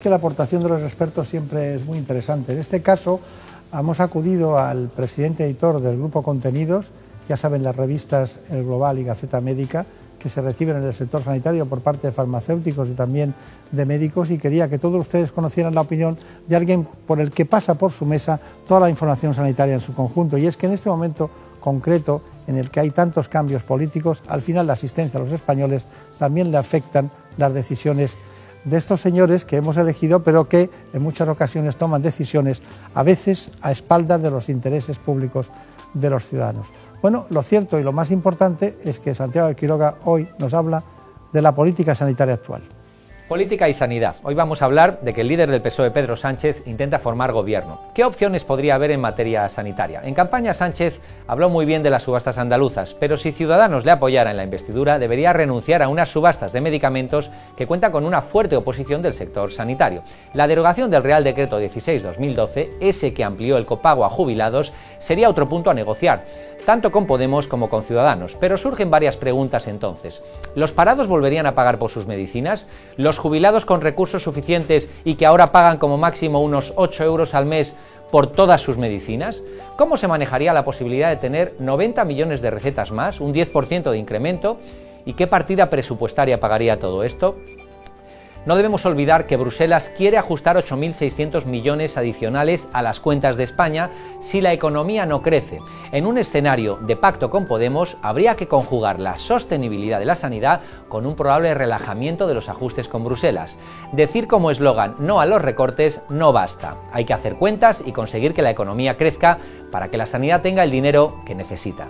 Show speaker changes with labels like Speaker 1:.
Speaker 1: que la aportación de los expertos siempre es muy interesante. En este caso, hemos acudido al presidente editor del Grupo Contenidos, ya saben las revistas El Global y Gaceta Médica, que se reciben en el sector sanitario por parte de farmacéuticos y también de médicos, y quería que todos ustedes conocieran la opinión de alguien por el que pasa por su mesa toda la información sanitaria en su conjunto. Y es que en este momento concreto, en el que hay tantos cambios políticos, al final la asistencia a los españoles también le afectan las decisiones de estos señores que hemos elegido, pero que en muchas ocasiones toman decisiones, a veces a espaldas de los intereses públicos de los ciudadanos. Bueno, lo cierto y lo más importante es que Santiago de Quiroga hoy nos habla de la política sanitaria actual.
Speaker 2: Política y sanidad. Hoy vamos a hablar de que el líder del PSOE, Pedro Sánchez, intenta formar gobierno. ¿Qué opciones podría haber en materia sanitaria? En campaña Sánchez habló muy bien de las subastas andaluzas, pero si Ciudadanos le apoyara en la investidura, debería renunciar a unas subastas de medicamentos que cuentan con una fuerte oposición del sector sanitario. La derogación del Real Decreto 16-2012, ese que amplió el copago a jubilados, sería otro punto a negociar tanto con Podemos como con Ciudadanos. Pero surgen varias preguntas entonces. ¿Los parados volverían a pagar por sus medicinas? ¿Los jubilados con recursos suficientes y que ahora pagan como máximo unos 8 euros al mes por todas sus medicinas? ¿Cómo se manejaría la posibilidad de tener 90 millones de recetas más, un 10% de incremento? ¿Y qué partida presupuestaria pagaría todo esto? No debemos olvidar que Bruselas quiere ajustar 8.600 millones adicionales a las cuentas de España si la economía no crece. En un escenario de pacto con Podemos habría que conjugar la sostenibilidad de la sanidad con un probable relajamiento de los ajustes con Bruselas. Decir como eslogan no a los recortes no basta. Hay que hacer cuentas y conseguir que la economía crezca para que la sanidad tenga el dinero que necesita.